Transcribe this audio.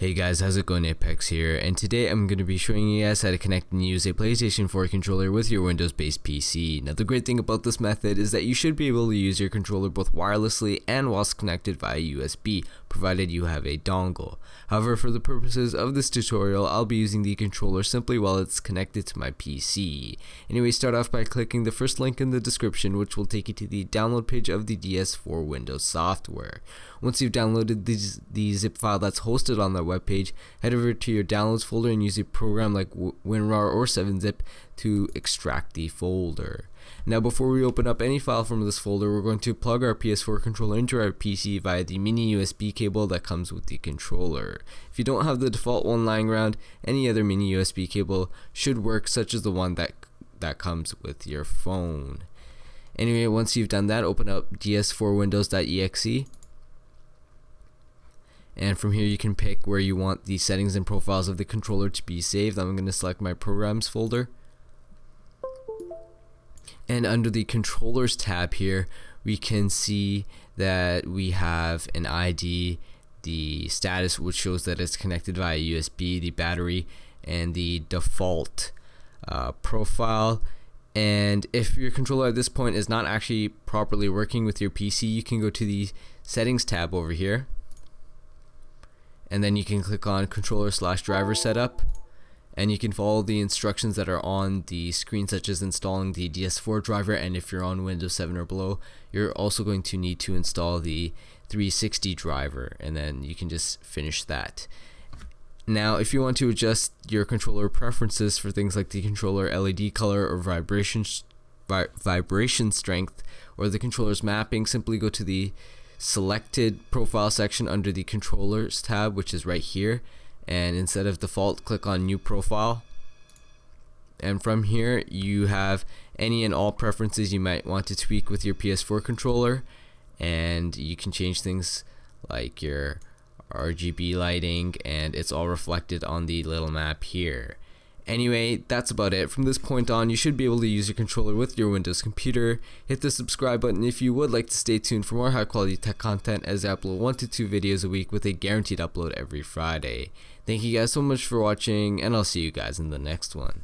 Hey guys, how's it going? Apex here, and today I'm going to be showing you guys how to connect and use a PlayStation 4 controller with your Windows-based PC. Now the great thing about this method is that you should be able to use your controller both wirelessly and whilst connected via USB, provided you have a dongle. However, for the purposes of this tutorial, I'll be using the controller simply while it's connected to my PC. Anyway, start off by clicking the first link in the description which will take you to the download page of the DS4 Windows software. Once you've downloaded the, the zip file that's hosted on the webpage, head over to your downloads folder and use a program like WinRAR or 7-zip to extract the folder. Now before we open up any file from this folder, we're going to plug our PS4 controller into our PC via the mini USB cable that comes with the controller. If you don't have the default one lying around, any other mini USB cable should work such as the one that, that comes with your phone. Anyway, once you've done that, open up ds4windows.exe and from here you can pick where you want the settings and profiles of the controller to be saved. I'm going to select my programs folder. And under the controllers tab here we can see that we have an ID the status which shows that it's connected via USB the battery and the default uh, profile. And if your controller at this point is not actually properly working with your PC you can go to the settings tab over here and then you can click on controller slash driver setup and you can follow the instructions that are on the screen such as installing the DS4 driver and if you're on Windows 7 or below you're also going to need to install the 360 driver and then you can just finish that. Now if you want to adjust your controller preferences for things like the controller LED color or vibration vi vibration strength or the controller's mapping simply go to the selected profile section under the controllers tab which is right here. And instead of default click on new profile. And from here you have any and all preferences you might want to tweak with your PS4 controller. And you can change things like your RGB lighting and it's all reflected on the little map here Anyway, that's about it. From this point on, you should be able to use your controller with your Windows computer. Hit the subscribe button if you would like to stay tuned for more high quality tech content as I upload 1 to 2 videos a week with a guaranteed upload every Friday. Thank you guys so much for watching and I'll see you guys in the next one.